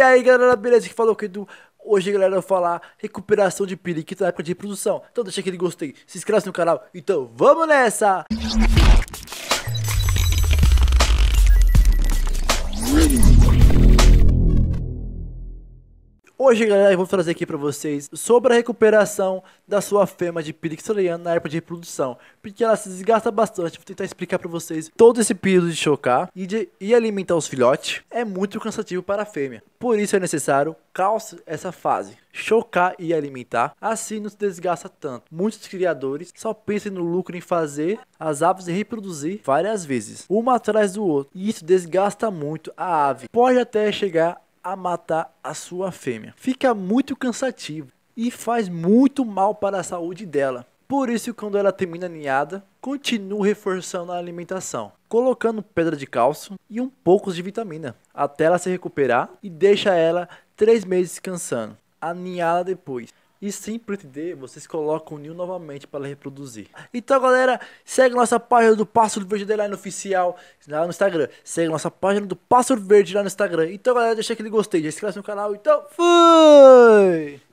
E aí galera, beleza? Que falou que do Hoje, galera, eu vou falar recuperação de periquito na época de reprodução. Então deixa aquele gostei, se inscreve no canal. Então vamos nessa! Hoje, galera, eu vou trazer aqui pra vocês sobre a recuperação da sua fêmea de Pyrixoriana na época de reprodução. Porque ela se desgasta bastante. Vou tentar explicar pra vocês todo esse período de chocar e, de, e alimentar os filhotes. É muito cansativo para a fêmea. Por isso é necessário calce essa fase. Chocar e alimentar. Assim não se desgasta tanto. Muitos criadores só pensam no lucro em fazer as aves reproduzir várias vezes. Uma atrás do outro. E isso desgasta muito a ave. Pode até chegar a matar a sua fêmea. Fica muito cansativo e faz muito mal para a saúde dela. Por isso, quando ela termina a ninhada, continue reforçando a alimentação, colocando pedra de cálcio e um pouco de vitamina, até ela se recuperar e deixa ela 3 meses descansando. A ninhada depois. E sempre D, vocês colocam o ninho novamente para reproduzir. Então, galera, segue nossa página do Pássaro Verde Deadline Oficial lá no Instagram. Segue nossa página do Pássaro Verde lá no Instagram. Então, galera, deixa aquele gostei, já se inscreve no canal. Então, fui!